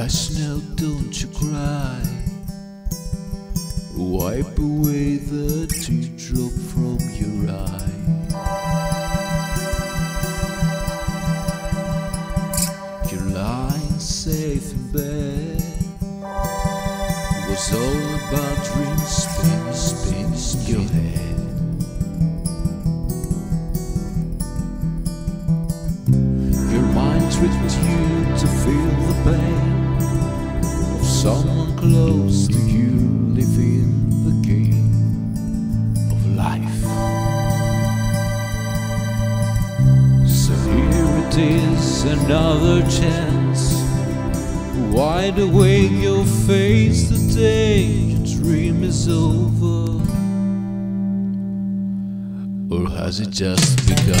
Hush now, don't you cry. Wipe away the teardrop from your eye. someone close to you living the game of life. So here it is, another chance. Wide awake, your face the day your dream is over. Or has it just begun?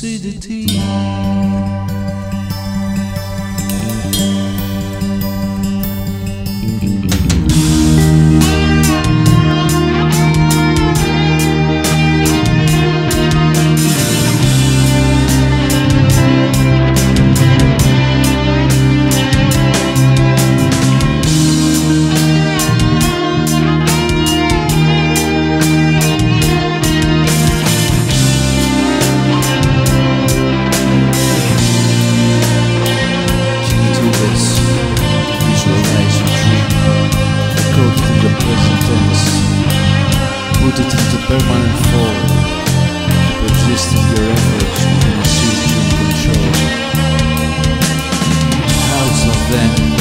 lucidity. put it into permanent form, persisting your efforts to assume control. Thousands of them